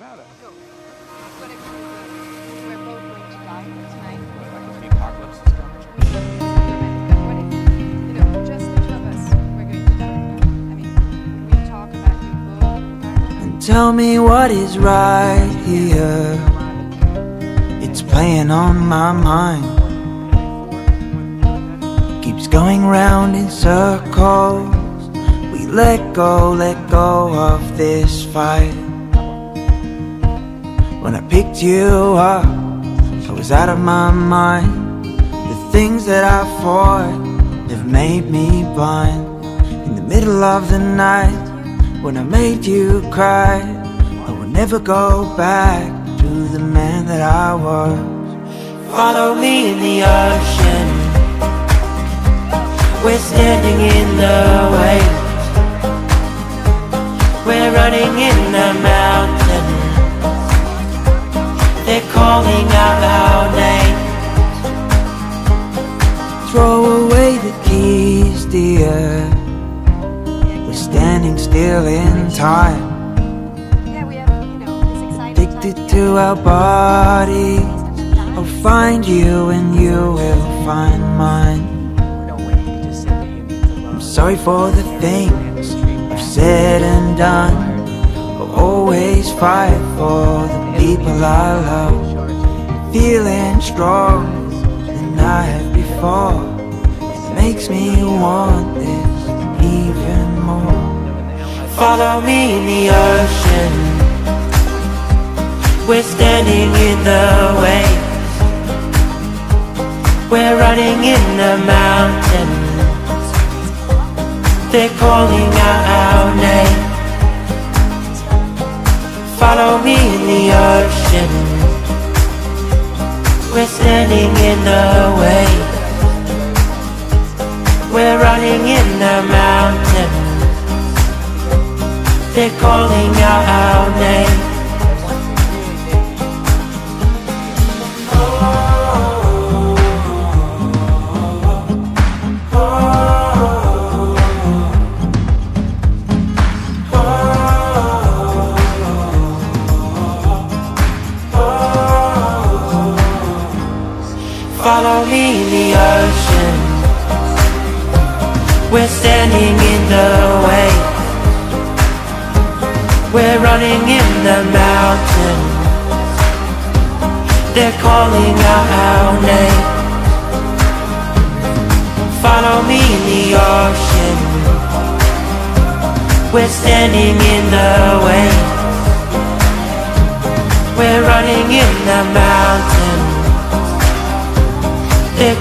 Nevada. Go. We're both going to die tonight. The apocalypse is coming. You know, just the two of us, we're going to die. I mean, we talk about your and tell me what is right here. It's playing on my mind. Keeps going round in circles. We let go, let go of this fight. When I picked you up, I was out of my mind. The things that I fought have made me blind. In the middle of the night, when I made you cry, I will never go back to the man that I was. Follow me in the ocean. We're standing in the waves. We're running in They're calling out our names. Throw away the keys, dear. We're standing still in time. yeah, we have, you know, this exciting Addicted to our bodies. I'll find you and you will find mine. I'm sorry for the things I've said and done. I'll always fight for the people I love. Feeling strong than I have before. It makes me want this even more. Follow me in the ocean. We're standing in the waves. We're running in the mountains. They're calling out Follow me in the ocean. We're standing in the waves. We're running in the mountains. They're calling out our name. Follow me in the ocean. We're standing in the way We're running in the mountains. They're calling out our name. Follow me in the ocean. We're standing in the way We're running in the mountains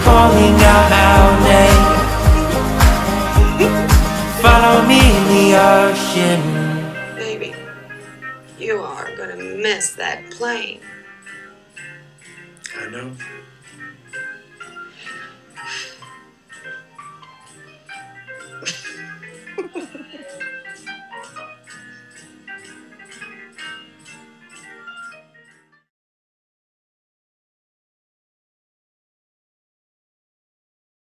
calling out our name. Follow me in the ocean. Baby, you are gonna miss that plane. I know.